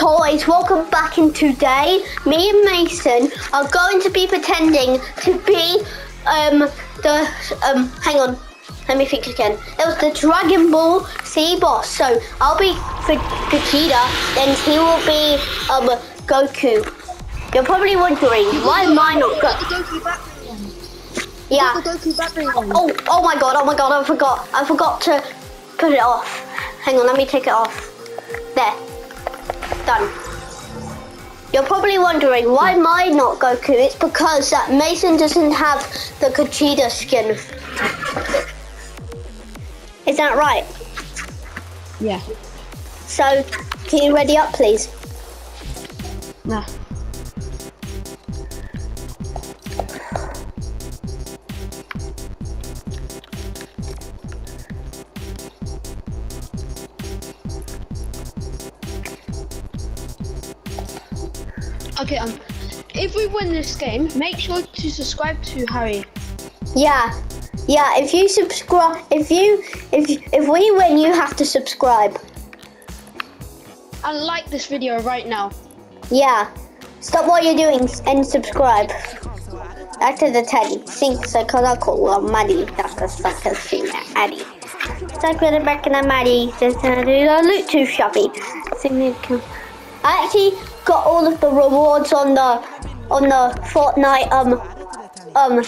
toys, welcome back and today. Me and Mason are going to be pretending to be um the um hang on. Let me think again. It was the Dragon Ball Z boss. So I'll be Vegeta and he will be um Goku. You're probably wondering why am I not Goku the Goku battery one. yeah. Got the Goku battery one. oh oh my god oh my god I forgot. I forgot to put it off. Hang on let me take it off. There Done. You're probably wondering why am I not Goku? It's because that Mason doesn't have the Vegeta skin. Is that right? Yeah. So, can you ready up, please? Nah. Okay, um, if we win this game, make sure to subscribe to Harry. Yeah, yeah. If you subscribe, if you, if if we win, you have to subscribe. And like this video right now. Yeah. Stop what you're doing and subscribe. After the teddy, think so cause I call a muddy, that's a sucker thing addy. Stuck with the back in the muddy, just gonna do the loot too shoppy. I actually got all of the rewards on the on the Fortnite um um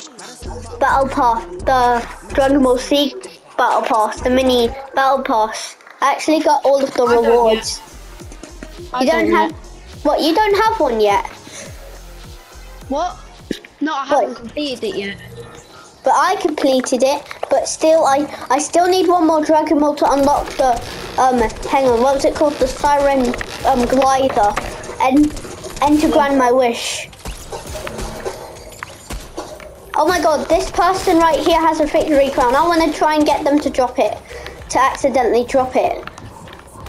battle pass, the Dragon Ball Z battle pass, the mini battle pass. I actually got all of the I don't rewards. I You don't yet. have what? You don't have one yet. What? No, I haven't completed it yet. But I completed it. But still, I I still need one more Dragon Ball to unlock the um. Hang on, what's it called? The Siren um glider, and and to grant my wish. Oh my God! This person right here has a victory crown. I want to try and get them to drop it, to accidentally drop it.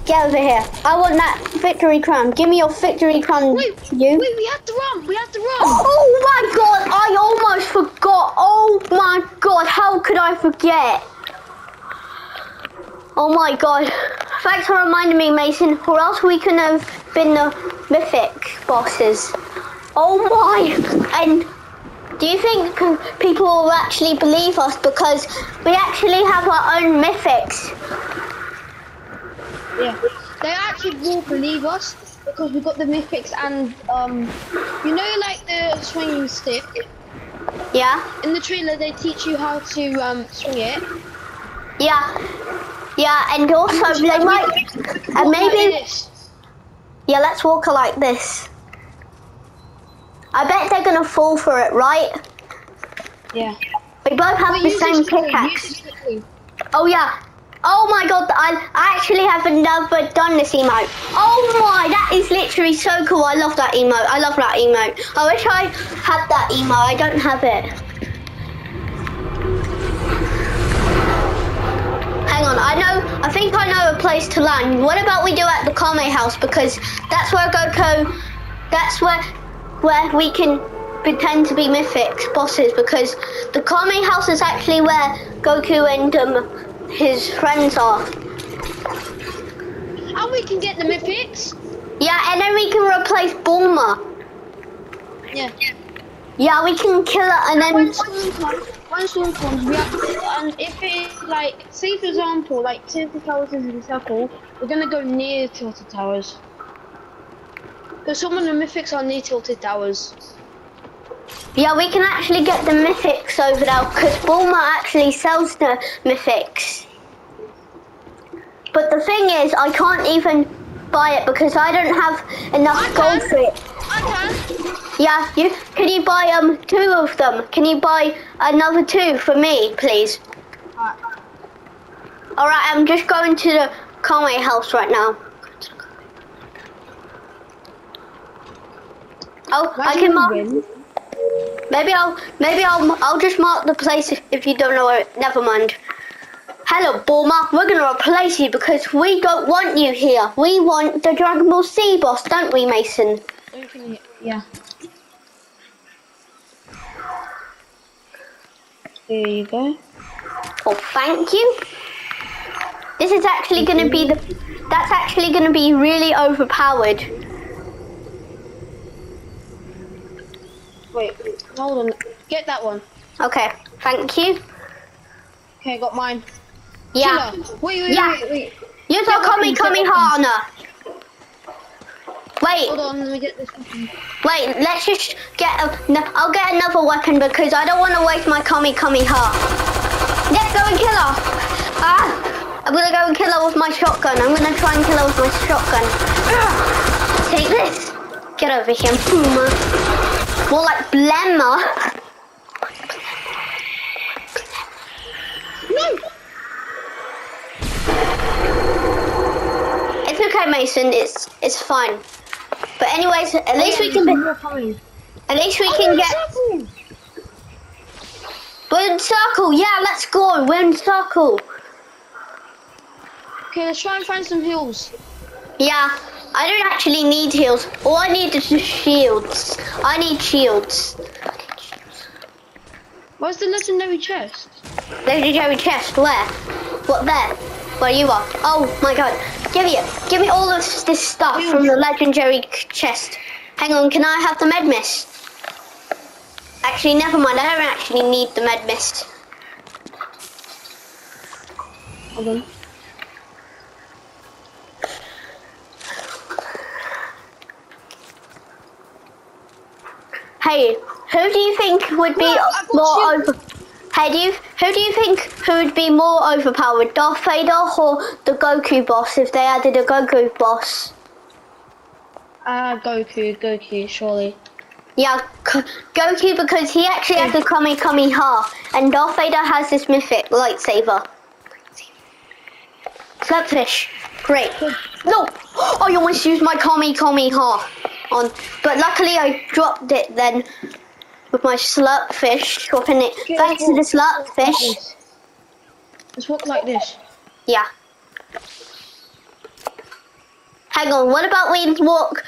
Get over here. I want that victory crown. Give me your victory crown. Wait, you. wait, we have to run. We have to run. Oh my god, I almost forgot. Oh my god, how could I forget? Oh my god. Thanks for reminding me, Mason, or else we couldn't have been the mythic bosses. Oh my. And do you think people will actually believe us because we actually have our own mythics? Yeah. They actually will believe us because we've got the mythics and um, you know, like the swinging stick. Yeah? In the trailer, they teach you how to um swing it. Yeah. Yeah, and also they might and maybe. Yeah, let's walk like this. I bet they're gonna fall for it, right? Yeah. We both have But the same pickaxe. use this quickly. Oh yeah. Oh my god, I, I actually have never done this emote. Oh my, that is literally so cool. I love that emote. I love that emote. I wish I had that emote. I don't have it. Hang on, I know, I think I know a place to land. What about we do at the Kame house? Because that's where Goku, that's where, where we can pretend to be mythics bosses because the Kame house is actually where Goku and um, his friends are. And we can get the mythics. Yeah, and then we can replace Bulma. Yeah. Yeah, we can kill her and then. When storm comes, when storm comes, we have to, and if it's like, say for example, like Tilted Towers is in a circle, we're gonna go near Tilted Towers. Because some of the mythics are near Tilted Towers. Yeah, we can actually get the mythics over there because Bulma actually sells the mythics. But the thing is, I can't even buy it because I don't have enough gold for it. Yeah, you can you buy um two of them? Can you buy another two for me, please? Alright. All right, I'm just going to the Conway house right now. Oh, I can mark. Maybe I'll maybe I'll I'll just mark the place if, if you don't know it. Never mind. Hello, Bulma. We're gonna replace you because we don't want you here. We want the Dragon Ball Z boss, don't we, Mason? Yeah. There you go. Oh, thank you. This is actually going to be the. That's actually going to be really overpowered. Wait, hold on. Get that one. Okay, thank you. Okay, I got mine. Yeah. Wait, wait, yeah. wait, wait. You're yeah, coming, coming, Hana. Wait, Hold on, let me get this one. wait, let's just get a, no, I'll get another weapon because I don't want to waste my Kami Kami heart. Let's go and kill her. Ah, I'm gonna go and kill her with my shotgun. I'm gonna try and kill her with my shotgun. Take this. Get over here, Puma. More like Blemmer. It's okay, Mason. It's it's fine. But anyways, at least we can. Coming. At least we can get. We're in circle. Yeah, let's go. We're in circle. Okay, let's try and find some hills. Yeah, I don't actually need heals. All I need is shields. I need shields. Where's the legendary chest? Legendary chest. Where? What there? Where you are? Oh my god. Give me it. Give me all of this stuff from the legendary chest. Hang on. Can I have the med mist? Actually, never mind. I don't actually need the med mist. Hold on. Hey, who do you think would be Look, more over? Hey, do you, who do you think who would be more overpowered, Darth Vader or the Goku boss if they added a Goku boss? Ah, Goku, Goku, surely. Yeah, Goku because he actually has the Kami Kami Ha, and Darth Vader has this mythic lightsaber. Slurpfish, great. No, Oh, I almost used my Kami Kami Ha on, but luckily I dropped it then with my slurpfish, dropping it. Okay, Thanks to the walk like Let's walk like this. Yeah. Hang on, what about we walk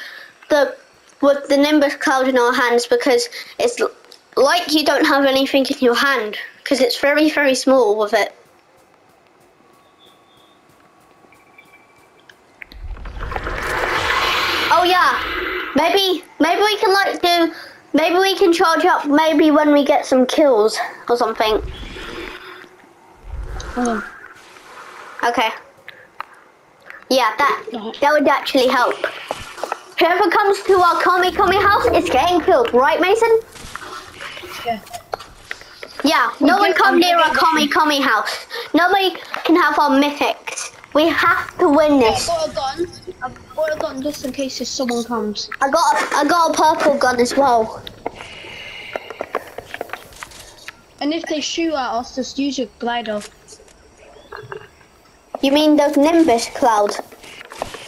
the with the Nimbus cloud in our hands because it's like you don't have anything in your hand because it's very very small with it. Oh yeah, maybe maybe we can like do maybe we can charge up maybe when we get some kills or something. Okay. Yeah, that that would actually help. Whoever comes to our Kami Kami house is getting killed, right, Mason? Yeah. Yeah, no one come near our Kami Kami house. Nobody can have our mythics. We have to win this. Got a gun just in case if someone comes. I got a, I got a purple gun as well. And if they shoot at us, just use your glider. You mean the Nimbus cloud?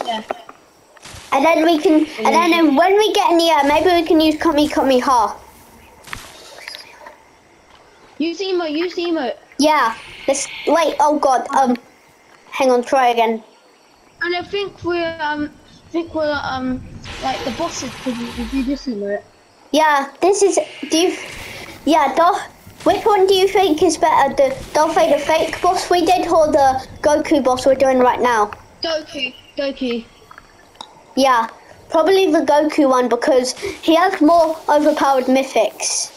Yeah. And then we can, and then when we get in the air, maybe we can use Kami Kami Ha. Use emote, use emote. Yeah. Let's wait. Oh God. Um. Hang on. Try again. And I think we're um think we're um like the bosses because do this emote. Yeah, this is. Do you? Yeah, Darth. Which one do you think is better, the Darth Vader fake boss we did, or the Goku boss we're doing right now? Goku, Goku. Yeah, probably the Goku one because he has more overpowered mythics.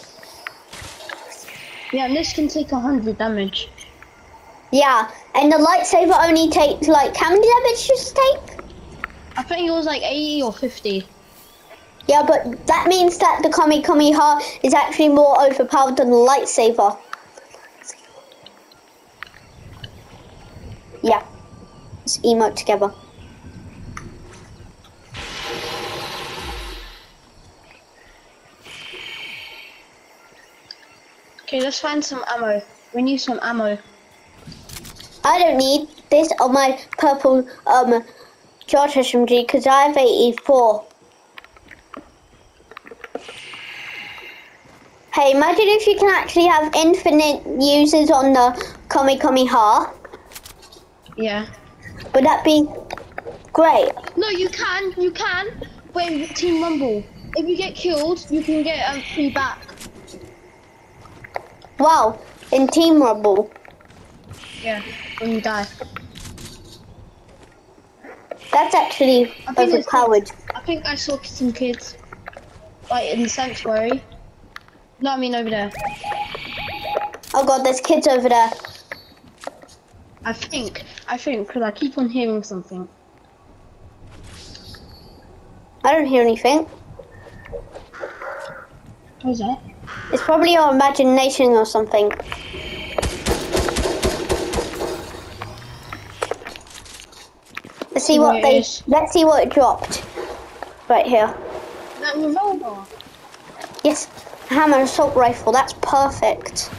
Yeah, and this can take a hundred damage. Yeah, and the lightsaber only takes like how many damage does it take? I think it was like eighty or fifty. Yeah, but that means that the Kami Kami Ha is actually more overpowered than the lightsaber. Yeah, let's emote together. Okay, let's find some ammo. We need some ammo. I don't need this on my purple um charge SMG because I have 84. Hey, imagine if you can actually have infinite users on the Kami Kami Ha. Yeah. Would that be great? No, you can, you can. Wait, Team Rumble. If you get killed, you can get um free back. Wow, in Team Rumble. Yeah. When you die. That's actually I think overpowered. I think I saw some kids like in the sanctuary. No, I mean over there. Oh god, there's kids over there. I think. I think because I keep on hearing something. I don't hear anything. What is that? It's probably your imagination or something. Let's see what they. Let's see what it dropped. Right here. That revolver. Yes, hammer assault rifle. That's perfect.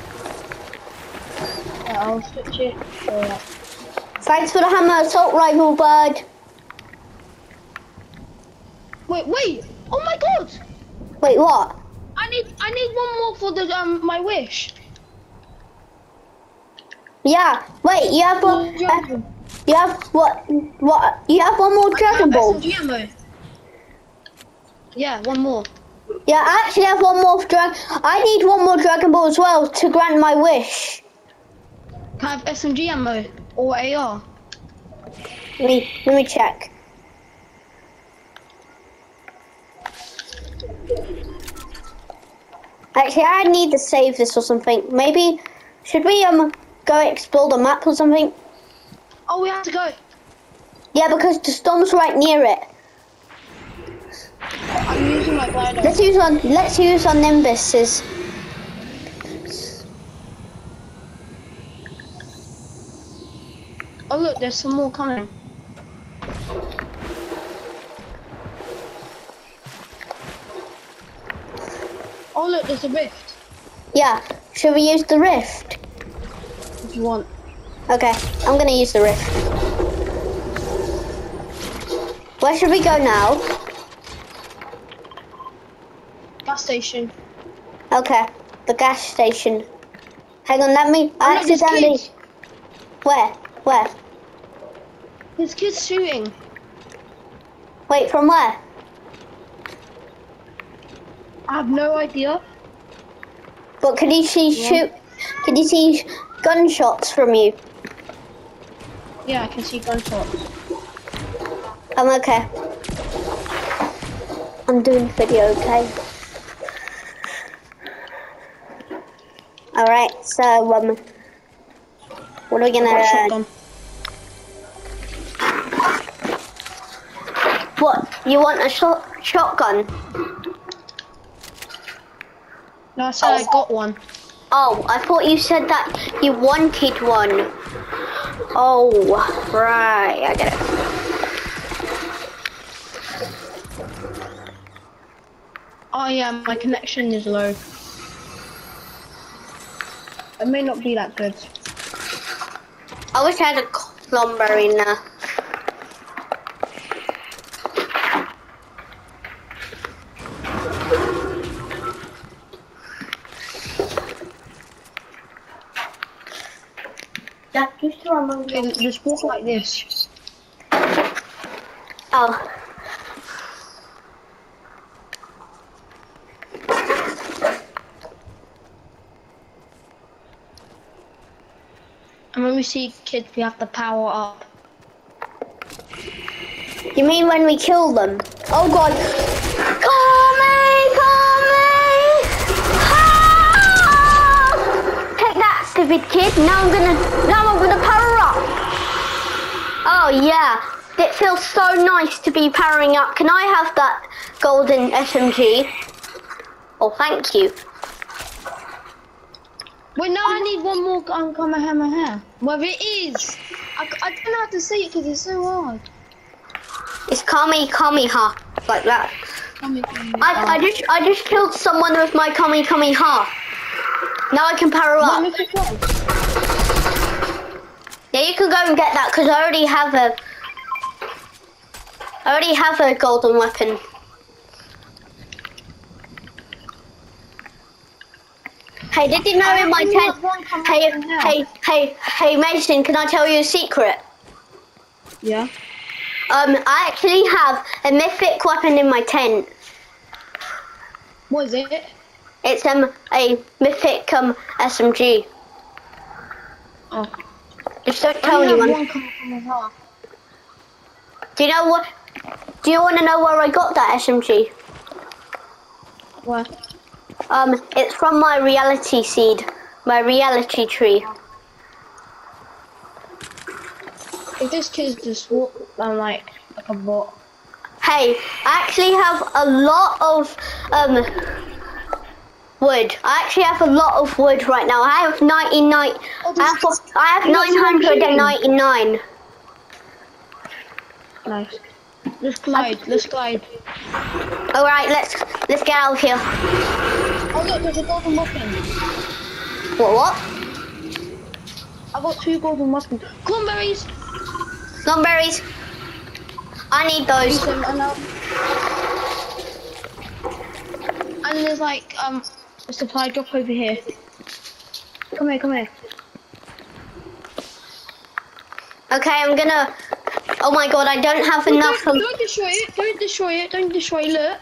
Yeah, I'll switch it. that. Thanks for the hammer assault rifle, bud. Wait, wait! Oh my god! Wait, what? I need, I need one more for the um my wish. Yeah. Wait, you have one. You have what? What? You have one more Dragon Ball. SMG. Yeah, one more. Yeah, I actually have one more drag. I need one more Dragon Ball as well to grant my wish. Can I have SMG ammo or AR? Let me let me check. Actually, I need to save this or something. Maybe should we um go explore the map or something? Oh, we have to go. Yeah, because the storm's right near it. I'm using my glider. Let's use on let's use on Nimbuses. Oh look, there's some more coming. Oh look, there's a rift. Yeah, should we use the rift? If you want. Okay, I'm gonna use the rift. Where should we go now? Gas station. Okay, the gas station. Hang on, let me. I accidentally. Where? Where? There's kids shooting. Wait, from where? I have no idea. But can you see Yeah. shoot? Can you see gunshots from you? Yeah, I can see gunshots. I'm okay. I'm doing video, okay? Alright, so, um, what are we gonna, shotgun. what, you want a shot, shotgun? No, I said I Oh. got one. Oh, I thought you said that you wanted one. Oh, right, I get it. Oh yeah, my connection is low. It may not be that good. I wish I had a lumber in there. You still remember? Okay, just walk like this. Oh. And when we see kids, we have to power up. You mean when we kill them? Oh god. Call me, call me. Ah! Take that, stupid kid. Now I'm gonna, now I'm gonna. Oh yeah. It feels so nice to be powering up. Can I have that golden SMG? Oh, thank you. Wait, now I need one more gun Kamehameha. Well, it is. I, I don't know how to say it because it's so hard. It's Kami Kami Ha. Like that. I, I just I just killed someone with my Kami Kami Ha. Now I can power up. Mr. Claus? Yeah, you can go and get that because I already have a. I already have a golden weapon. Hey, did you know in my tent? Hey, hey, hey, hey, Mason, can I tell you a secret? Yeah. Um, I actually have a mythic weapon in my tent. What is it? It's um a mythic um SMG. Oh. Just don't I tell only have anyone. one Kamehameha. Do you know what? Do you want to know where I got that SMG? What? Um, it's from my reality seed, my reality tree. If this kid's just walk, I'm like, like a bot. Hey, I actually have a lot of um wood. I actually have a lot of wood right now. I have 99. Oh, I have, I have you got some 999. Nice. Let's glide, let's glide. All right, let's let's get out of here. Oh look, there's a golden muffin. What? What? I got two golden muffins. Cornberries! Strawberries. I need those. and there's like um a supply drop over here. Come here, come here. Okay, I'm gonna. Oh my god, I don't have Don't, enough. don't, don't destroy it, don't destroy it, don't destroy it, look.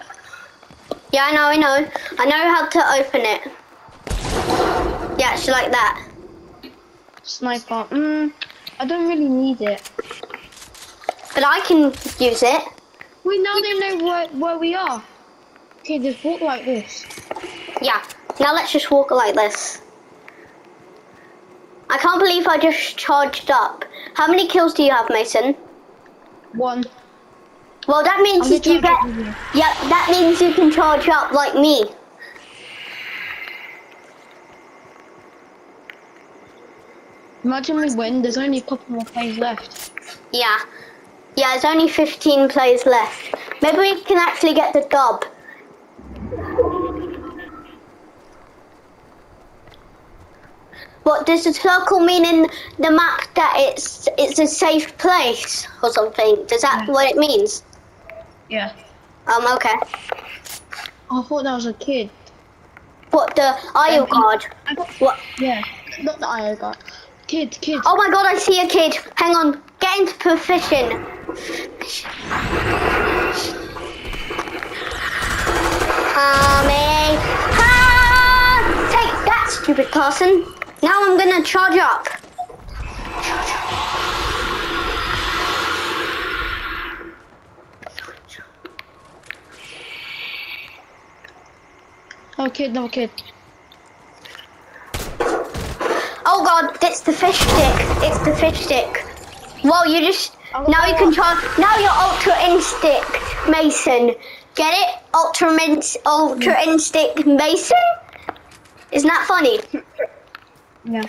Yeah, I know, I know. I know how to open it. Yeah, it's like that. Sniper. Mm, I don't really need it. But I can use it. We now they know where, where we are. Okay, just walk like this. Yeah. Now let's just walk like this. I can't believe I just charged up. How many kills do you have, Mason? One. Well, that means you get. charge up with you. Yeah, that means you can charge up like me. Imagine we win, there's only a couple more plays left. Yeah. Yeah, there's only 15 plays left. Maybe we can actually get the dub. What does the circle mean in the map that it's it's a safe place or something? Does that Yeah. what it means? Yeah. Um, okay. I thought that was a kid. What the IO Um? I got, What? yeah, not the IO guy. Kid, kid. Oh my god, I see a kid. Hang on. Get into position. Ah! Take that, stupid Carson. Now I'm gonna charge up. No kid, no kid. Oh god, it's the fish stick. It's the fish stick. Well, you just now you can charge. Now you're ultra instinct, Mason. Get it? Ultra min- ultra instinct, Mason. Isn't that funny? Yeah.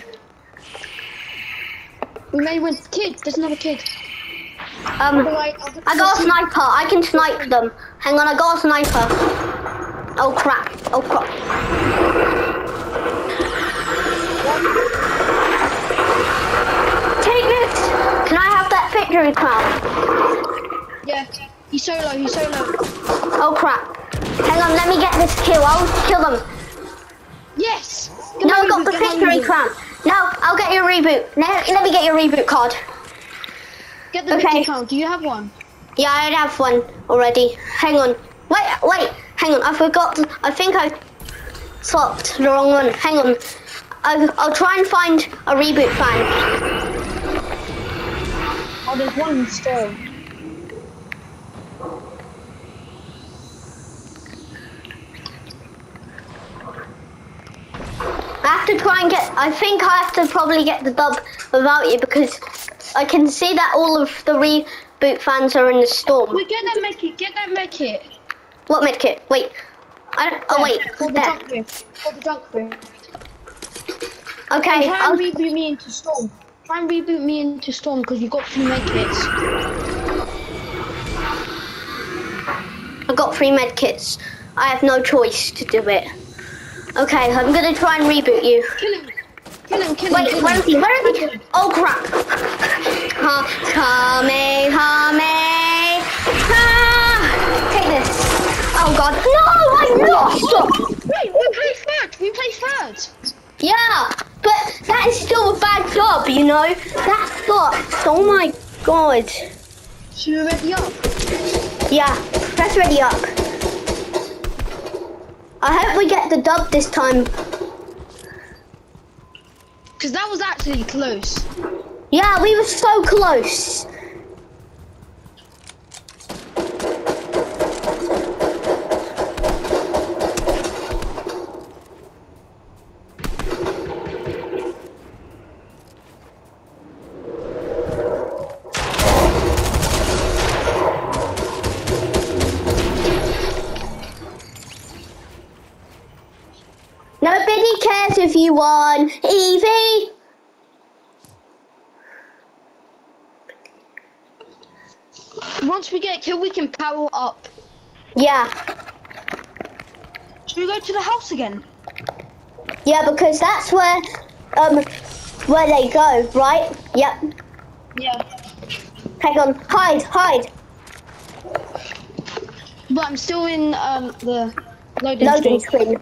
We may win. Kid, there's another kid. Um, I got a sniper. I can snipe them. Hang on, I got a sniper. Oh crap. Oh crap. Take this. Can I have that victory crown? Yeah. He's solo, he's solo. Oh crap. Hang on, let me get this kill. I'll kill them. Yes! No, I got the victory crown. No, I'll get your reboot. Let, let me get your reboot card. Get the Okay. victory crown. Do you have one? Yeah, I have one already. Hang on. Wait, wait. Hang on. I forgot. I think I swapped the wrong one. Hang on. I'll, I'll try and find a reboot van. Oh, there's one still. I have to try and get. I think I have to probably get the dub without you because I can see that all of the reboot vans are in the storm. Wait, get that medkit. Get that medkit. What medkit? Wait. I don't, oh wait. For the junk room. For the junk room. Okay. Try I'll, and reboot me into storm. Try and reboot me into storm because you've got three medkits. I've got three medkits. I have no choice to do it. Okay, I'm gonna try and reboot you. Kill him. Kill him. Kill him. Wait, kill where him. is he? Where is he? Oh crap! Ha, ha! Take this. Oh god, no! I lost! Wait, we play third. We play third. Yeah, but that is still a bad job, you know? That sucks. Oh my god. So you're ready up. Yeah, press ready up. I hope we get the dub this time. Because that was actually close. Yeah, we were so close. Cares if you won. Evie. Once we get killed, we can power up. Yeah. Should we go to the house again? Yeah, because that's where um where they go, right? Yep. Yeah. Hang on. Hide, hide. But I'm still in um the loading, Loading screen screen.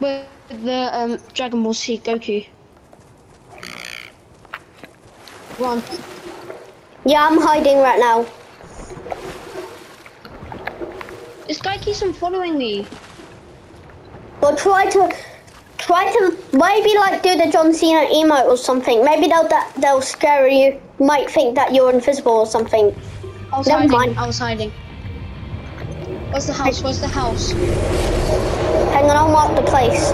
with the um Dragon Ball Z Goku. Run. Yeah, I'm hiding right now. This guy keeps on following me. Or try to try to maybe like do the John Cena emote or something. Maybe they'll that they'll scare you. Might think that you're invisible or something. I was Never hiding. mind. I was hiding. Where's the house? Where's the house? Hang then I'll mark the place.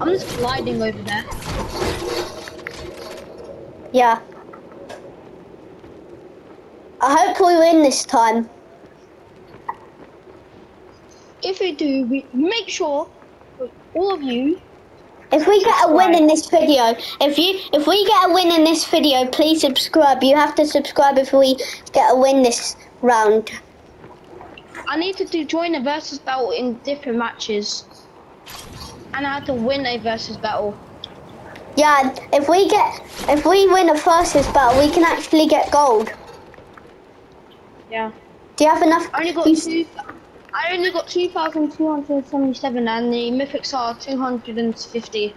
I'm just gliding over there. Yeah. I hope we win this time. If we do, we make sure all of you. If we get a win in this video, if you if we get a win in this video, please subscribe. You have to subscribe if we get a win this round. I need to do join a versus battle in different matches, and I had to win a versus battle. Yeah, if we get if we win a versus battle, we can actually get gold. Yeah. Do you have enough? I only got you- two. I only got two thousand two hundred seventy-seven, and the mythics are two hundred and fifty.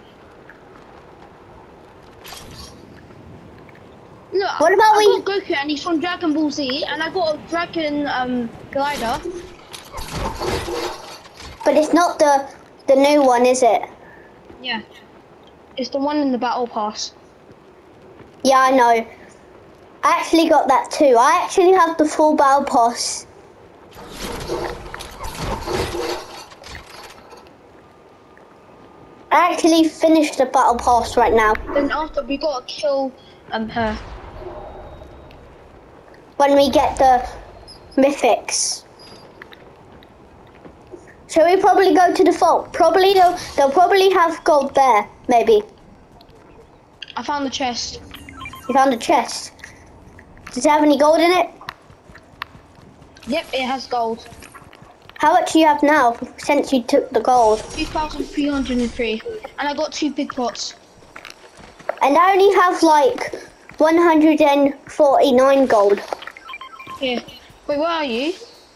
Look, What about I we- got Goku, and he's from Dragon Ball Z, and I got a Dragon um glider. But it's not the the new one, is it? Yeah. It's the one in the battle pass. Yeah, I know. I actually got that too. I actually have the full battle pass. I actually finished the battle pass right now. Then after we gotta kill um her. when we get the mythics. Shall we probably go to the vault? Probably they'll, they'll probably have gold there, maybe. I found the chest. You found the chest. Does it have any gold in it? Yep, it has gold. How much do you have now since you took the gold? 2,303. And I got two big pots. And I only have like 149 gold. Here. Wait, where are you?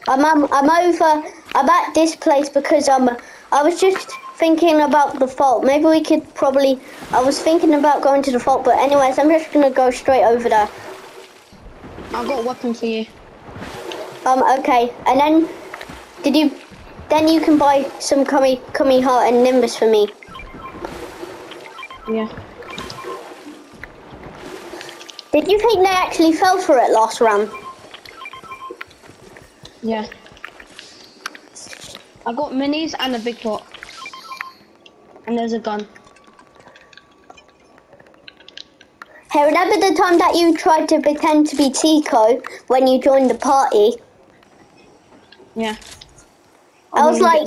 I'm, I'm, I'm over, I'm at this place because um, I was just thinking about the vault. Maybe we could probably, I was thinking about going to the vault, but anyways, I'm just gonna go straight over there. I've got a weapon for you. Um, okay, and then, did you, then you can buy some Kami, Kami Heart and Nimbus for me. Yeah. Did you think they actually fell for it last round? Yeah. I got minis and a big pot. And there's a gun. Hey, remember the time that you tried to pretend to be Tico when you joined the party? Yeah. I was like,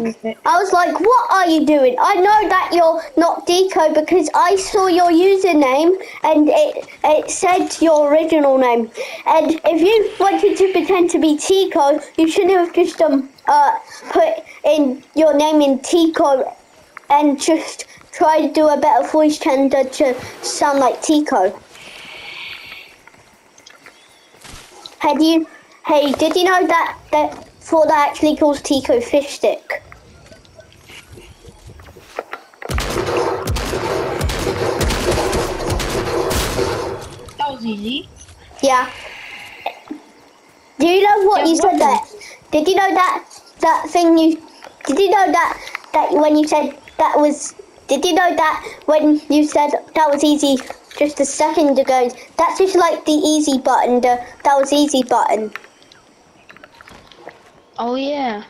I was like, what are you doing? I know that you're not Deco because I saw your username and it it said your original name. And if you wanted to pretend to be Tico, you shouldn't have just um uh put in your name in Tico and just try to do a better voice changer to sound like Tico. Had you? Hey, did you know that that for that actually calls Tico fish stick? That was easy. Yeah. Do you know what Yeah, you said that? Did you know that that thing you? Did you know that that when you said that was? Did you know that when you said that was easy just a second ago? That's just like the easy button. The that was easy button. Oh yeah.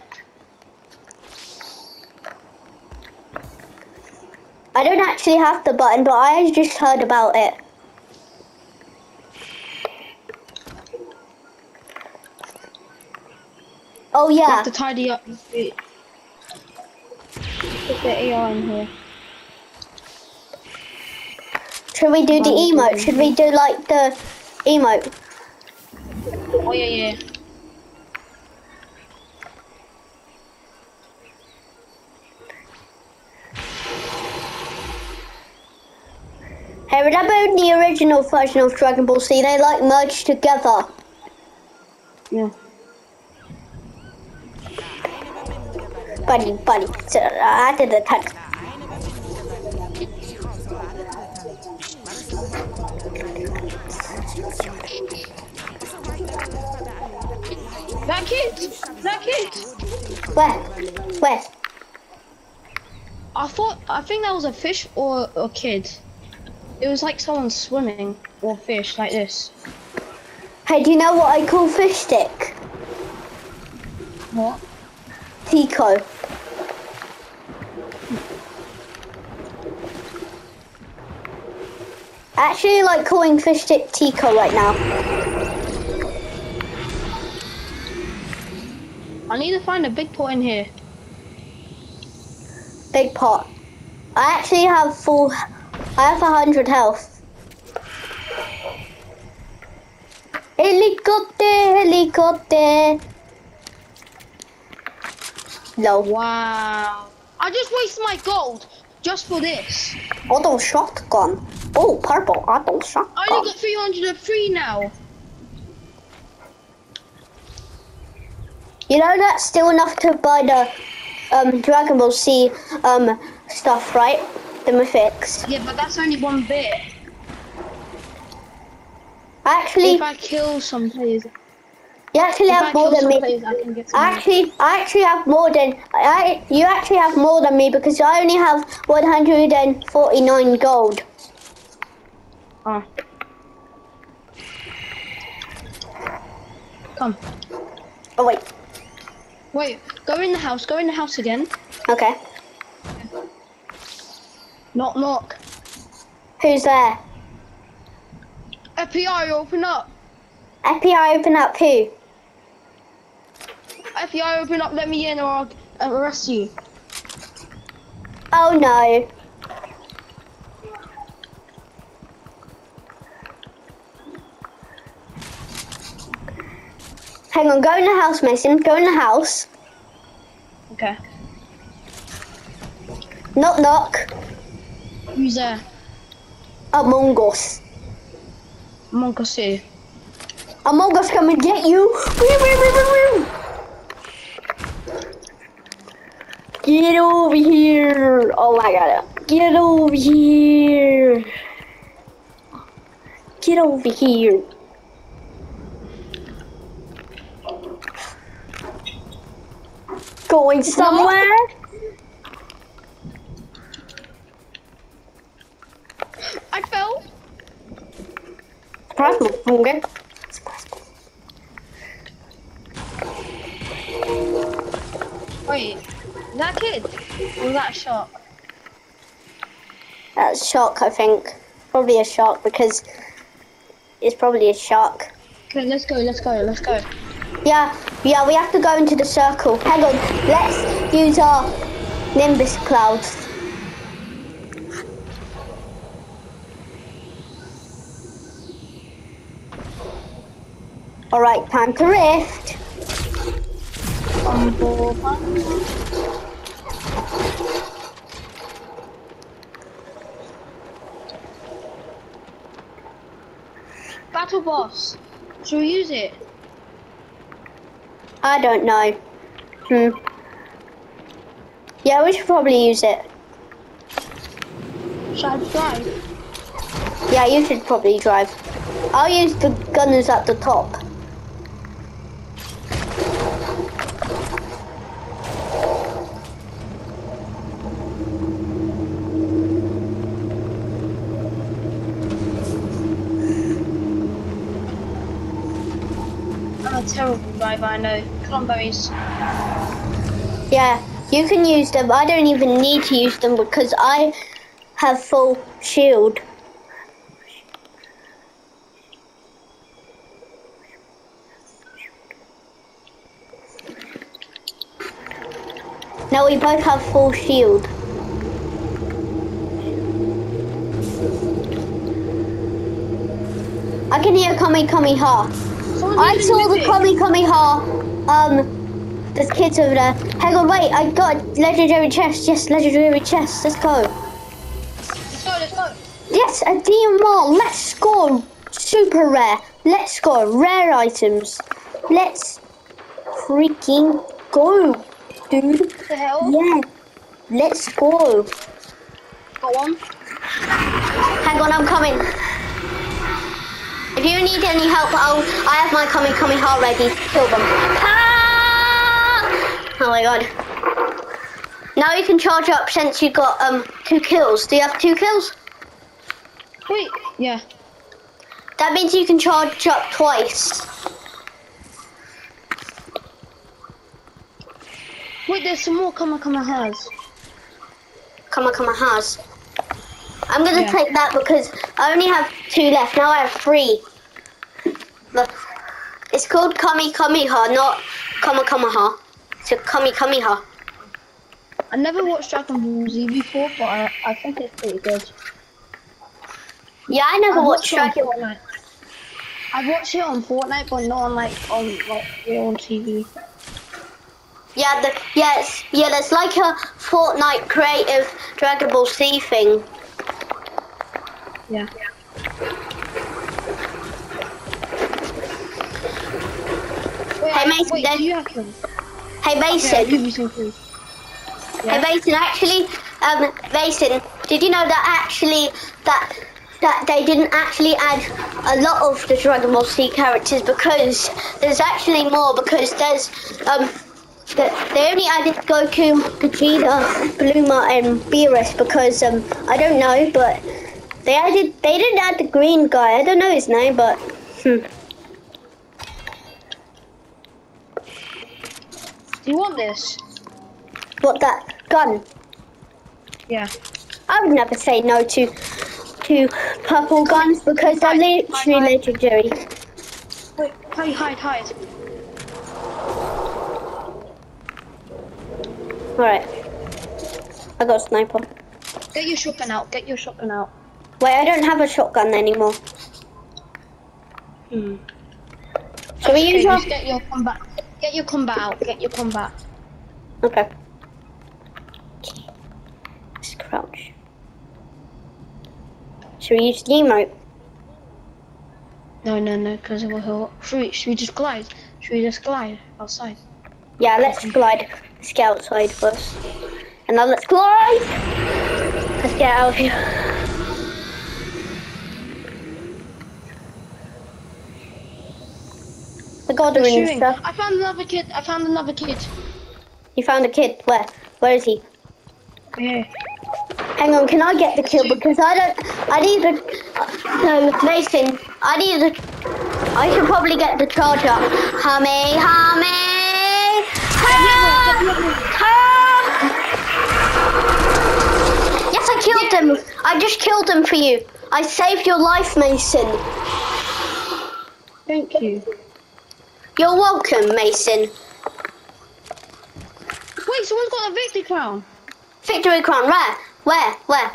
I don't actually have the button, but I just heard about it. Oh yeah. have to tidy up the street. Put the AR in here. Should we do the emote? Should we do like the emote? Oh yeah, yeah. Hey, remember in the original version of Dragon Ball Z, they like merged together. Yeah. Buddy, buddy. So uh, I did the touch. That kid! That kid! Where? Where? I thought, I think that was a fish or a kid. It was like someone swimming or fish like this. Hey, do you know what I call fish stick? What? Tico. I actually like calling fish stick Tico right now. I need to find a big pot in here. Big pot. I actually have full. I have a hundred health. Helicopter, helicopter. No. Wow. I just wasted my gold just for this. Auto shotgun. Oh, purple auto shotgun. I only got 303 now. You know that's still enough to buy the um, Dragon Ball Z um, stuff, right? The mythics. Yeah, but that's only one bit. Actually, If I kill some players, you actually if I have more than me. players, I. Actually, I actually have more than I. You actually have more than me because I only have 149 gold. Ah. Come. Oh wait. Wait, go in the house, go in the house again. Okay. Knock, knock. Who's there? FBI, open up. FBI, open up. Who? FBI, open up, let me in or I'll uh, arrest you. Oh no. Hang on, go in the house, Mason. Go in the house. Okay. Knock, knock. Who's there? Among Us. Monka City. Among Us come and get you. Wee, wee, wee. Get over here. Oh my god. Get over here. Get over here. Going somewhere? I fell. Surprise me. Okay. Surprise me. Wait, that kid? Or was that a shot? That's a shock, I think. Probably a shark because it's probably a shark. Okay, let's go, let's go, let's go. Yeah, yeah, we have to go into the circle. Hang on, let's use our Nimbus clouds. Alright, time to rift. Battle boss. Should we use it? I don't know. Hmm. Yeah, we should probably use it. Should I drive? Yeah, you should probably drive. I'll use the gunners at the top. I'm a terrible driver, I know. Cranberries. Yeah, you can use them. I don't even need to use them because I have full shield. Now we both have full shield. I can hear Kami Kami Ha. I saw the. Kami Kami Ha. Um, there's kids over there. Hang on, wait, I got a legendary chest. Yes, legendary chest. Let's go. Let's go, let's go. Yes, a DMR. Let's go. Super rare. Let's go. Rare items. Let's freaking go, dude. What the hell? Yeah. Let's go. Go on. Hang on, I'm coming. If you need any help, I'll, I have my coming, coming heart ready to kill them. Ah! Oh my god. Now you can charge up since you got um two kills. Do you have two kills? Wait. Yeah. That means you can charge up twice. Wait, there's some more Kama Kama has. Come on, has. I'm gonna Yeah. take that because I only have two left. Now I have three. Look, it's called Kami Kamiha, not Kama Kamaha. It's a Kami Kamiha. I never watched Dragon Ball Z before, but I, I think it's pretty good. Yeah, I never I watched it on Dragon. Fortnite. I watched it on Fortnite, but not on like on like real on TV. Yeah, the, yes, yeah. There's like a Fortnite creative Dragon Ball Z thing. Yeah. Wait, Hey, Mason, wait, then- you have? Hey Yeah, Mason, give you some clues. hey Mason. Actually, um, Mason, did you know that actually that that they didn't actually add a lot of the Dragon Ball Z characters because there's actually more because there's um. that They only added Goku, Vegeta, Bluma, and Beerus because um I don't know, but they added they didn't add the green guy. I don't know his name, but hmm. Do you want this? what that gun? Yeah. I would never say no to to purple guns because they're literally legendary. Wait, hide, hide, hide. Alright. I got a sniper. Get your shotgun out. Get your shotgun out. Wait, I don't have a shotgun anymore. Hmm. Shall we Okay, use our... just get your combat. Get your combat out. Get your combat. Okay. Let's crouch. Should we use the emote? No, no, no, because it will hurt. Should we, should we just glide? Should we just glide outside? Yeah, let's glide. Let's get outside first. And now let's glide! Let's get out of here. The God They're shooting. stuff. I found another kid. I found another kid. You found a kid. Where? Where is he? Yeah. Hang on, can I get the kill? Because I don't. I need the. No, Mason. I need the. I should probably get the charger. Hummy, hummy. Yes, I killed him. I just killed him for you. I saved your life, Mason. Thank you. You're welcome, Mason. Wait, someone's got a victory crown. Victory crown. Where? Where? Where?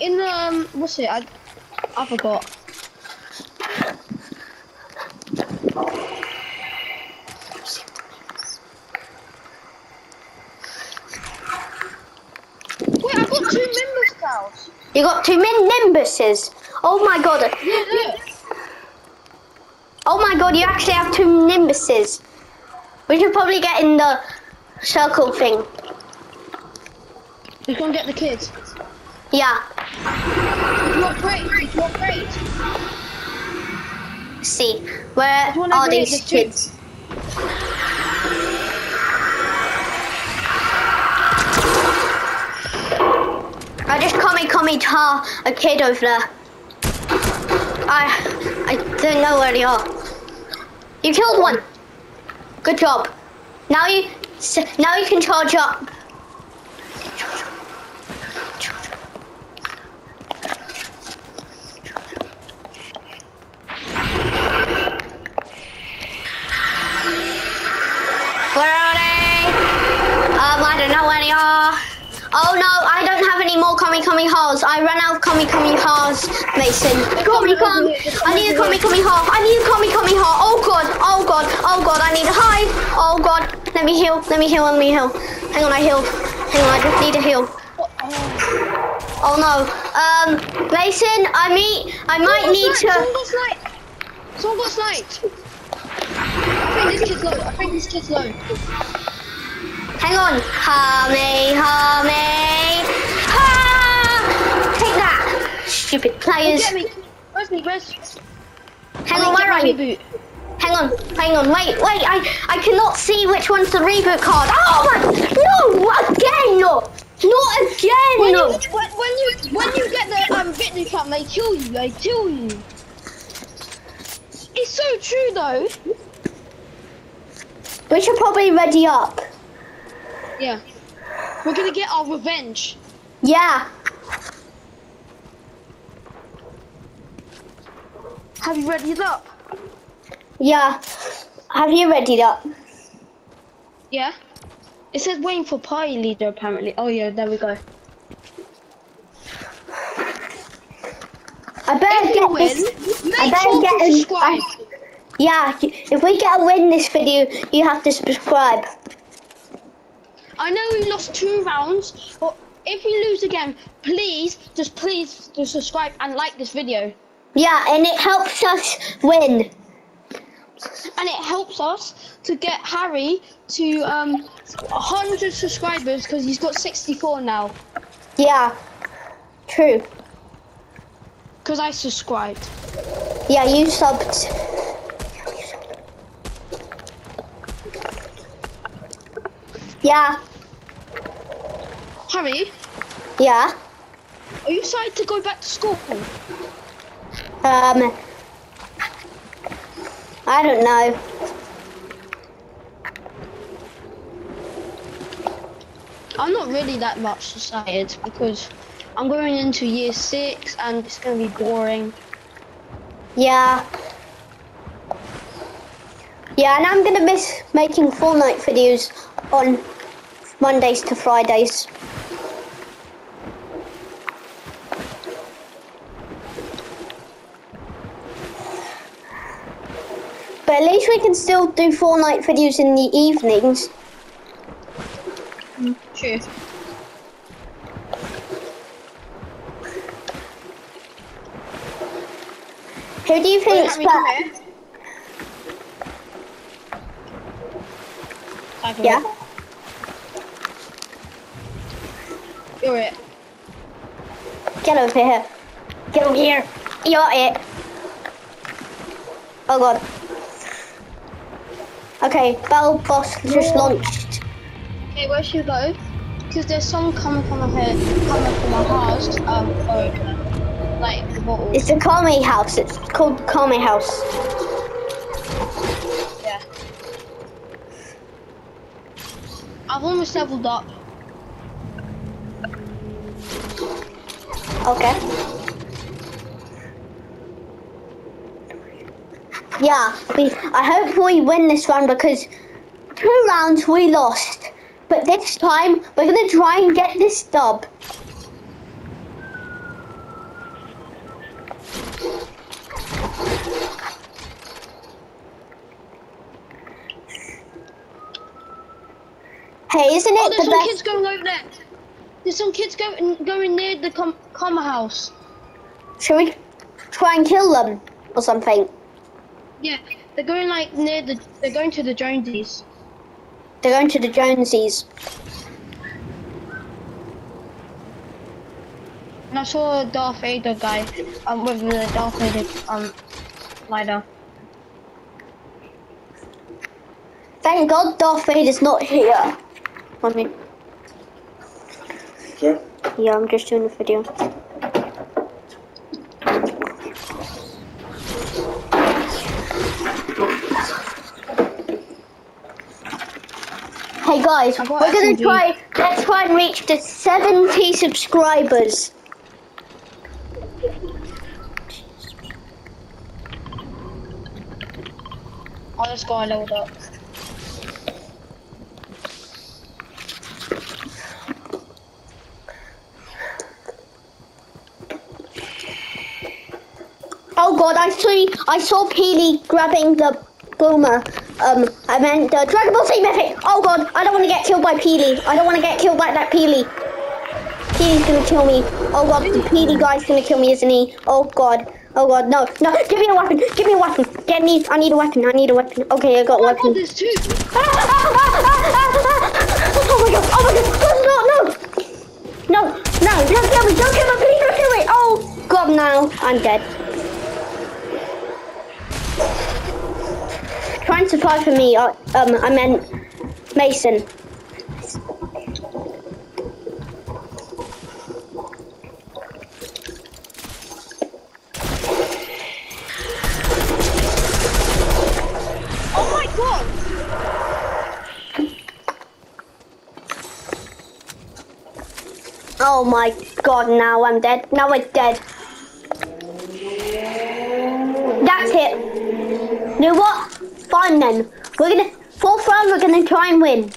In the, um, what's it? I, I forgot. Wait, I got two members crowns. You got two min nimbuses. Oh my god. Yeah, look. Oh my god, you actually have two nimbuses. We should probably get in the circle thing. Who's gonna get the kids? Yeah. You want great? You want great? See, where are these the kids? I just come come tar a kid over there. I I don't know where they are. You killed one. Good job. Now you now you can charge up. Kami Kami I ran out of Kami Kami Haas, Mason. Kami Kami, I need a Kami Kami Ha. I need a Kami Kami Ha. Oh god, oh god, oh god, I need a hive. Oh god, let me heal, let me heal, let me heal. Hang on, I healed. Hang on, I just need a heal. Oh no. Um, Mason, I mean, I might need Someone to. got sniped. Someone got sniped. I think this kid's low. I think this kid's low. Hang on. Hame, hame. Stupid players. Get me. Where's me? Hang on, where are you? Reboot. Hang on, hang on, wait, wait, I, I cannot see which one's the reboot card. Oh my, no, again, no, not When again, you, no. when, when you when you get the um victory card, they kill you. They kill you. It's so true though. We should probably ready up. Yeah. We're gonna get our revenge. Yeah, Have you readied up? yeah. Have you readied up? Yeah. It says waiting for party leader apparently. Oh yeah, there we go. I better If get win, this. make I better sure get to subscribe. Yeah, if we get a win this video, you have to subscribe. I know we lost two rounds, but if we lose again, please, just please, just subscribe and like this video. Yeah, and it helps us win. And it helps us to get Harry to um 100 subscribers because he's got 64 now. Yeah, true. Because I subscribed. Yeah, you subbed. Yeah, Harry, yeah. are you excited to go back to school? Um, I don't know. I'm not really that much excited because I'm going into year six and it's going to be boring. Yeah. Yeah, and I'm gonna miss making Fortnite videos on Mondays to Fridays. But at least we can still do Fortnite videos in the evenings. True. Who do you think's better? here. Type of Yeah. You're it. Get over here. Get over here. You're it. Oh god. Okay, battle bus just launched. Okay, where should we go? Because there's some coming from ahead, coming from our house. Um, oh, like the. It's the Kami house. It's called Kami house. Yeah. I've almost leveled up. Okay. Yeah, we, I hope we win this round because two rounds we lost. But this time we're gonna try and get this dub. Hey, isn't it Oh, there's the some kids going over there. There's some kids going going near the com- comma house. Should we try and kill them or something? Yeah, they're going like near the. They're going to the Jonesies. They're going to the Jonesies. And I saw a Darth Vader guy um with the Darth Vader um glider. Thank God Darth Vader's not here. I mean, Yeah. yeah, I'm just doing a video. Hey guys, we're gonna try. Let's try and reach the 70 subscribers. I just got levelled up. Oh god, I see. I saw Peely grabbing the boomer. Um, I meant the Dragon Ball Z mythic. Oh god, I don't want to get killed by Peely. I don't want to get killed by that Peely. Peely's gonna kill me. Oh god, the Peely guy's gonna kill me, isn't he? Oh god. Oh god, no, no, give me a weapon, give me a weapon. Get me, I need a weapon, I need a weapon. Okay, I got a Oh weapon. god, there's two. Oh my god, oh my god, no, no, no. No, no, don't kill me, don't kill me, please don't kill me. Oh god, no, I'm dead. Try and survive for me, uh, um, I meant Mason. Oh my god. Oh my god, now I'm dead. Now I'm dead. That's it. You know what? Fine then. We're gonna, fourth round, we're gonna try and win.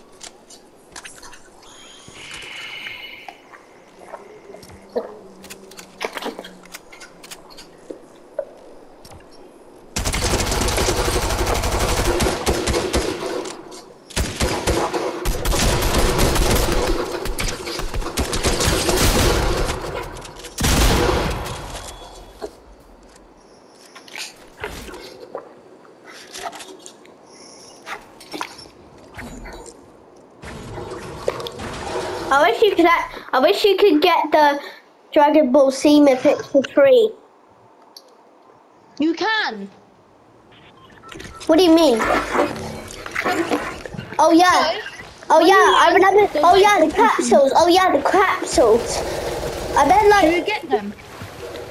I wish you could. act- I wish you could get the Dragon Ball Z mythic for free. You can. What do you mean? Oh yeah. Oh yeah. I remember. Oh yeah, the capsules. Oh yeah, the capsules. I bet like. Should we get them?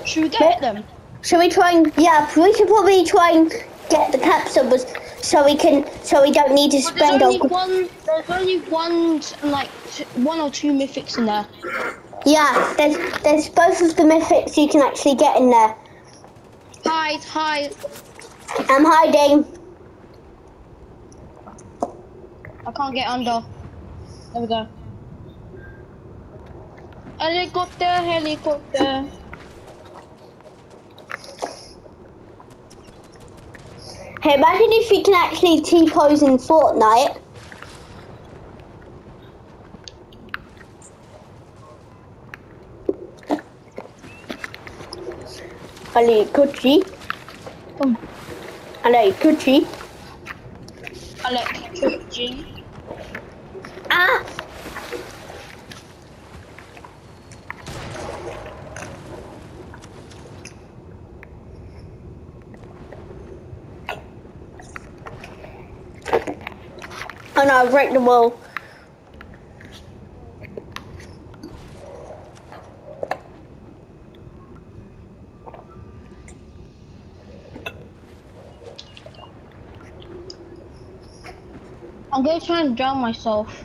Should we get them? Should we try and? Yeah, we should probably try and get the capsules so we can. So we don't need to But there's only our. one. There's only one, like t- one or two mythics in there. Yeah, there's there's both of the mythics you can actually get in there. Hide, hide. I'm hiding. I can't get under. There we go. Helicopter, helicopter. Hey, imagine if you can actually T-pose in Fortnite. Ali Gucci. Come. Ali Gucci. Electric G. Ah! No, I break the wall. I'm gonna try and drown myself.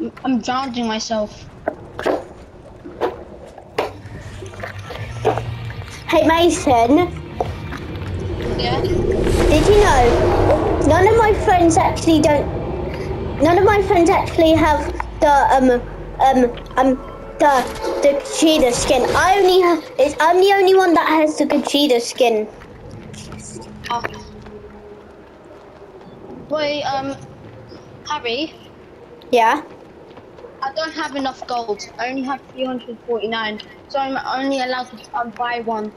I'm- I'm drowning myself. Hey Mason, Yeah? did you know none of my friends actually don't none of my friends actually have the um um um the the cheetah skin. I only have it's I'm the only one that has the cheetah skin. Oh. Wait, um, Harry, Yeah? I don't have enough gold. I only have 349, so I'm only allowed to um, buy one.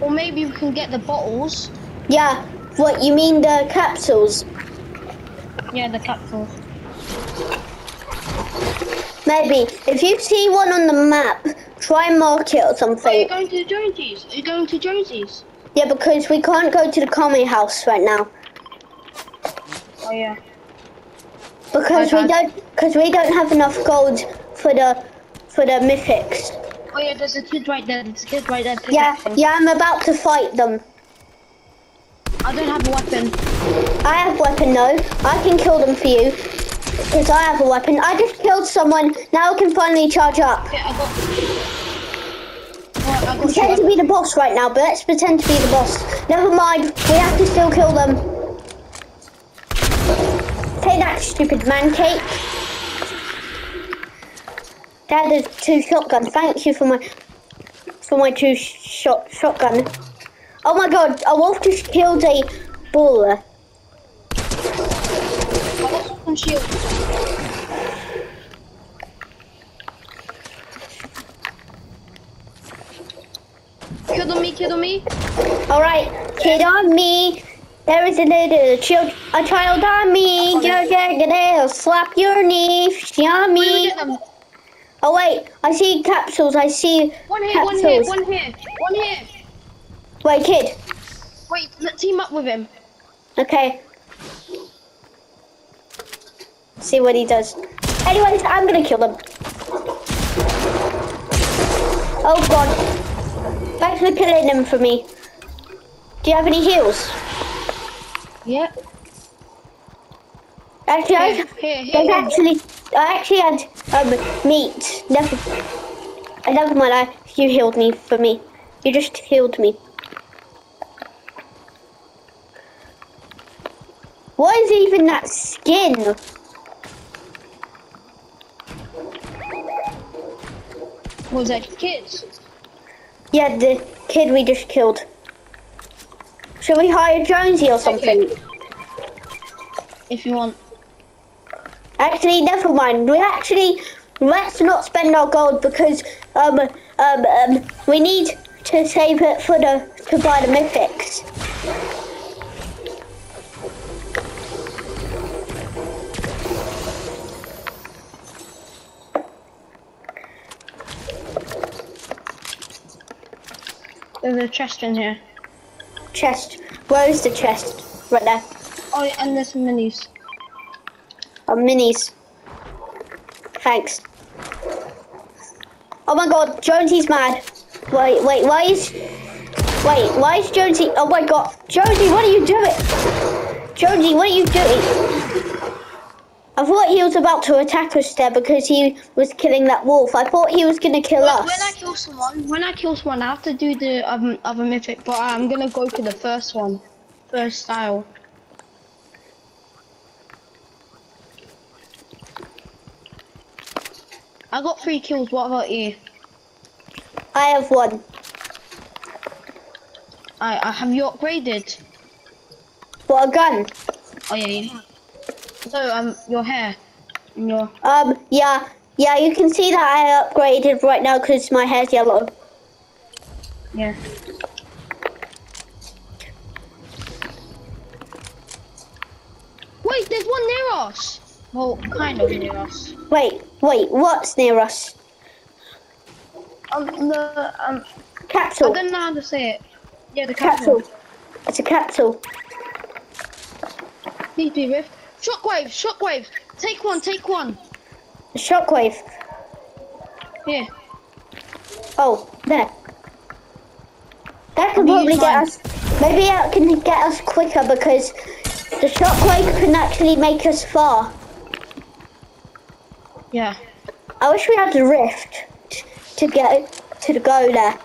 Or maybe we can get the bottles. Yeah. What you mean the capsules? Yeah, the capsules. Maybe. If you see one on the map, try and mark it or something. Are you going to Jonesy's? Are you going to Jonesy's? Yeah, because we can't go to the common house right now. Oh yeah. Because we don't because we don't have enough gold for the for the mythics. Oh yeah, there's a kid right there. There's a kid right there. Yeah, yeah, I'm about to fight them. I don't have a weapon. I have weapon though. I can kill them for you. Because I have a weapon. I just killed someone. Now I can finally charge up. Okay, I got. Alright, I got pretend to be the boss right now, but let's pretend to be the boss. Never mind, we have to still kill them. Take that, stupid man cake. Dad, two shotguns. Thank you for my for my two shot shotgun. Oh my god, a wolf just killed a bull. Some shield. Killed on me, killed on me. Alright, kid on me. There is a little child, a child on me. You're gonna slap your knee. She on me. Um. Oh wait, I see capsules. I see One here, one here, one here, one here. Wait, kid. Wait, let's team up with him. Okay. See what he does. Anyways, I'm gonna kill him. Oh god. Thanks for killing him for me. Do you have any heals? Yeah. Actually, I, Here, here, here. there's here. actually, I actually had um meat. Never, I never mind. I, you healed me for me. You just healed me. What is even that skin? Was that kids? Yeah, the kid we just killed. Should we hire Jonesy or something? If you want. Actually, never mind. We actually let's not spend our gold because um um um we need to save it for the to buy the mythics. A chest in here. Chest. Where is the chest? Right there. Oh, yeah, and there's some minis. Oh, minis. Thanks. Oh my god, Jonesy's mad. Wait, wait, why is... Wait, why is Jonesy... Oh my god. Jonesy, what are you doing? Jonesy, what are you doing? I thought he was about to attack us there because he was killing that wolf. I thought he was going to kill When, us. when I kill someone, when I kill someone, I have to do the um, other mythic, but I'm gonna go for the first one, first style. I got three kills. What about you? I have one. I, I have you upgraded. What a gun. Oh yeah, you have. So um, your hair, and your Um, yeah, yeah, you can see that I upgraded right now because my hair's yellow. yeah. Wait, there's one near us. Well, kind of near us. Wait, wait, what's near us? Um, the um, I Capsule. don't know how to say it. Yeah, the capsule. Capsule. It's a capsule. Please be rift. Shockwave, shockwave. Take one, take one. Shockwave. Here. Oh, there. That can probably get us. Maybe that can get us quicker because the shockwave can actually make us far. Yeah. I wish we had the rift to get to go there.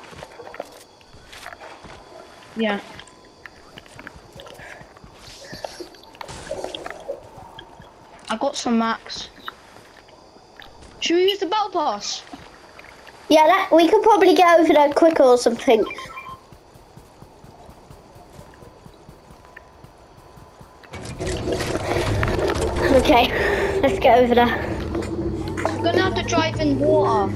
Yeah. I got some max. Should we use the battle pass? Yeah, that we could probably get over there quicker or something. Okay, let's get over there. I'm gonna have to drive in water.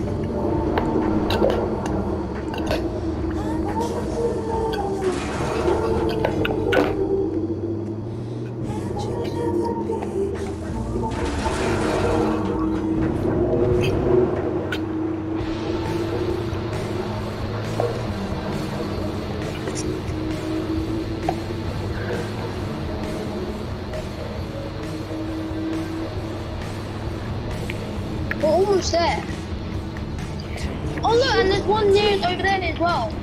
Almost there. Oh look, and there's one near over there as well.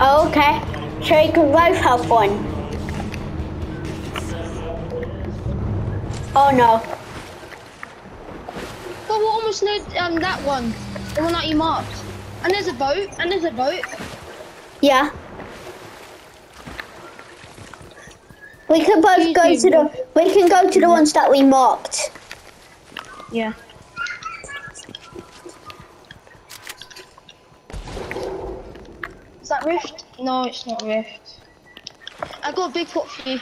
Oh, okay. So we can both have one. Oh no. But we're almost near um, that one. The one that you marked. And there's a boat. And there's a boat. Yeah. We can both go to the. We can go to the ones that we marked. Yeah. Is that Rift? No, it's not Rift. I got a big pot for you.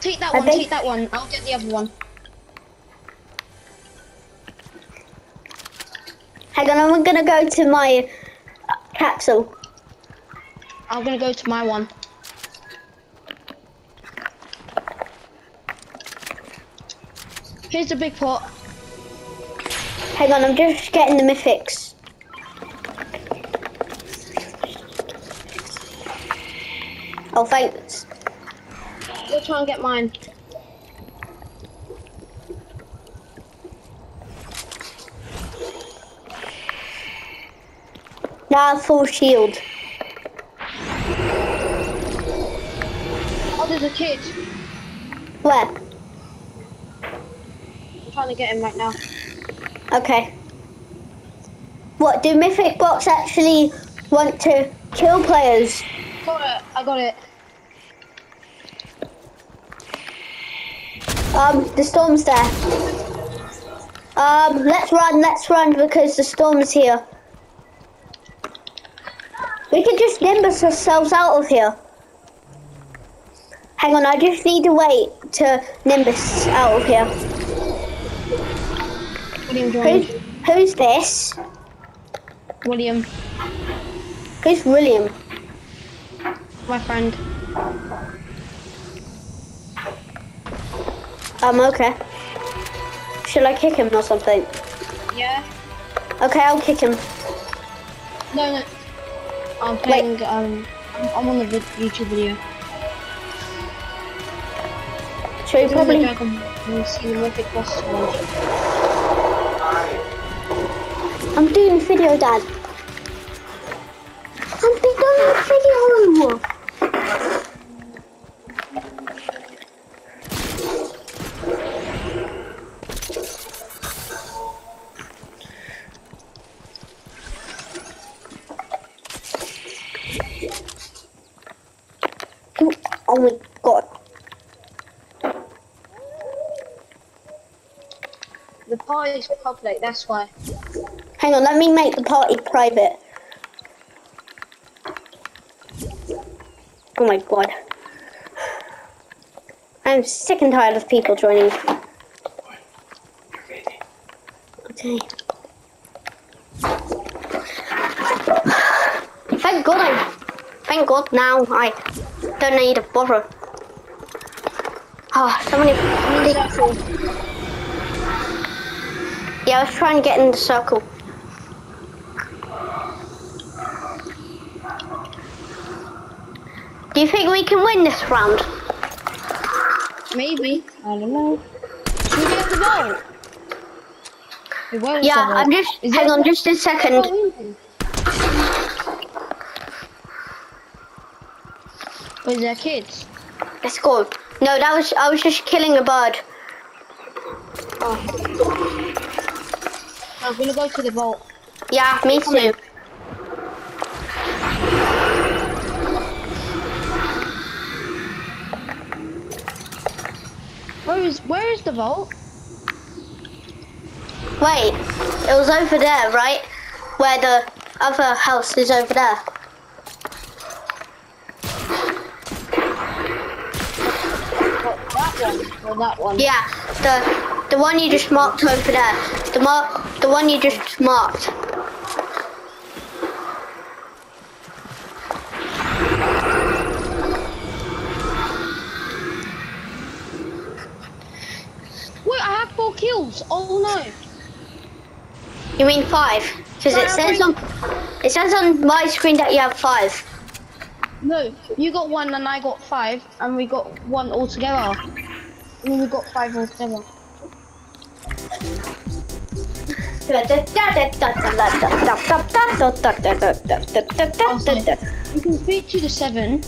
Take that I one, think- take that one. I'll get the other one. Hang on, I'm gonna go to my uh, capsule. I'm gonna go to my one. Here's the big pot. Hang on, I'm just getting the mythics. Oh, thanks. Go try and get mine. Now full shield. Oh, there's a kid. Where? I'm trying to get him right now. Okay. What, do mythic bots actually want to kill players? Got it. I got it. Um, the storm's there. Um, let's run, let's run because the storm's here. We can just nimbus ourselves out of here. Hang on, I just need to wait to nimbus out of here. William Who's, who's this? William, Who's William? My friend. I'm um, okay. Should I kick him or something? Yeah. Okay, I'll kick him. No, no. I'm playing. Um, I'm on the YouTube video. Should we This is the probably... Dragon Ball Z the Mythic Boss Challenge. I'm doing video, Dad. I'm doing video. Oh my god. The party's public. That's why. Hang on, let me make the party private. Oh my god. I'm sick and tired of people joining. Okay. Thank God I, thank God now I don't need a bother. Oh, ah, so many people. Yeah, I was trying to get in the circle. Do you think we can win this round? Maybe. I don't know. Should we get the vote? Wait, Yeah. I'm just. Is hang on, just a second. Oh, Where's there kids? Let's go. No, that was. I was just killing a bird. Oh. I'm gonna go to the vault. Yeah, me too. Where is where is the vault? Wait, it was over there, right? Where the other house is over there. That one or that one? Yeah, the the one you just marked over there. The mark, the one you just marked. Wait, I have four kills. Oh no. You mean five? Because it says on it says on my screen that you have five. No, you got one and I got five, and we got one altogether. And we got five altogether. Oh, you can speak to the seven.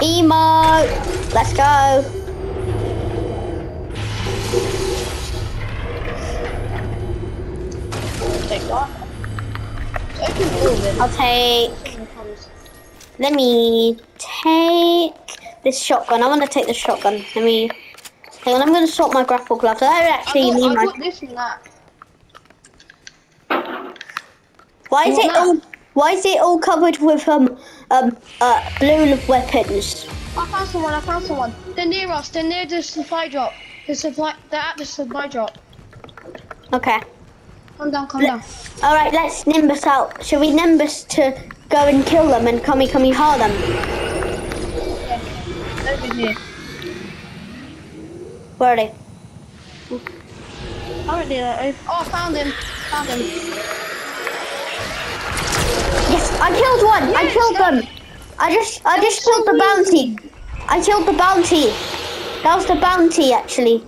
Emo, Let's go! I'll take... Let me take this shotgun. I want to take the shotgun. Let me... Hang on, I'm going to sort my grapple gloves. I actually I got, need I my... Why is well, it all... Why is it all covered with um um uh blue weapons? I found someone, I found someone. They're near us, they're near the supply drop. The supply, they're at the supply drop. Okay. Calm down, calm down. All right, let's nimbus out. Shall we nimbus to go and kill them and come and come hard them? Over here. Where are they? Currently, they're over. Oh, I found him. Found him. Yes, I killed one. I killed them. I just I just killed the bounty. I killed the bounty. That was the bounty actually.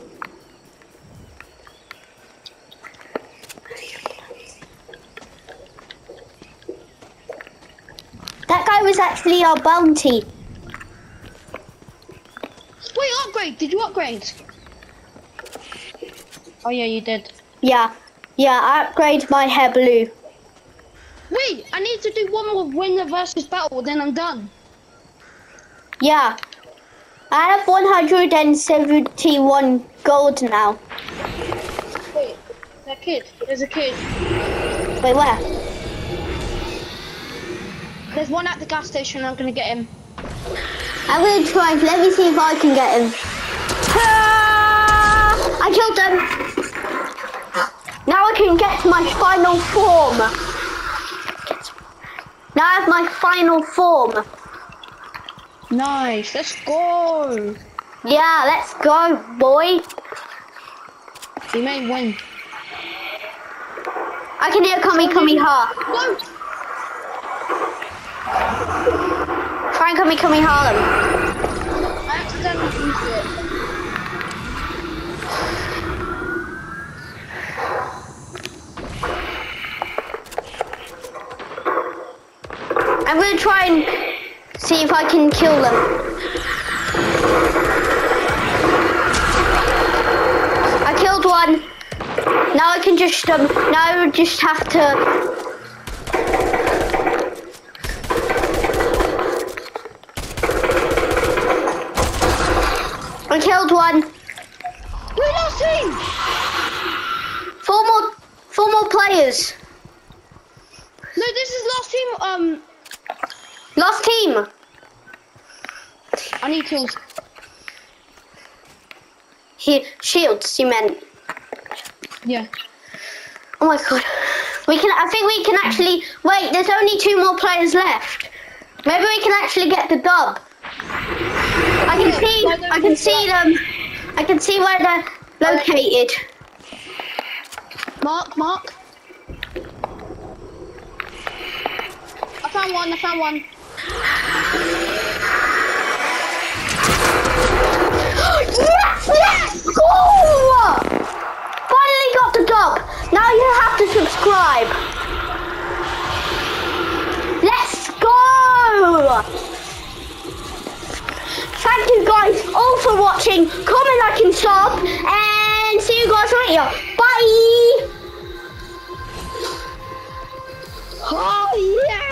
That guy was actually our bounty. Wait, upgrade. Did you upgrade? Oh, yeah, you did. Yeah. Yeah, I upgrade my hair blue. Wait, I need to do one more winner versus battle, then I'm done. Yeah. I have 171 gold now. Wait, that kid. There's a kid. Wait, where? There's one at the gas station. I'm gonna get him. I'm gonna try. Let me see if I can get him. Ah! I killed him. Now I can get my final form. Now I have my final form. Nice. Let's go. Yeah, let's go, boy. We may win. I can hear Kami Kami Ha. No. Try and Kami Kami Ha them. I accidentally I'm gonna try and see if I can kill them. I killed one. Now I can just um. Now I just have to. I killed one. We lost him. Four more. Four more players. No, this is last team. Um, Last team. I need tools. He Meant. Yeah. Oh my god. We can I think we can actually wait, there's only two more players left. Maybe we can actually get the dub. I can see I can see them. I can see where they're located. Mark, Mark. I found one. I found one. Yes! Go! Finally got the dub. Now you have to subscribe. Let's go! Thank you guys all for watching. Comment, like, and sub. And see you guys later. Bye! Oh,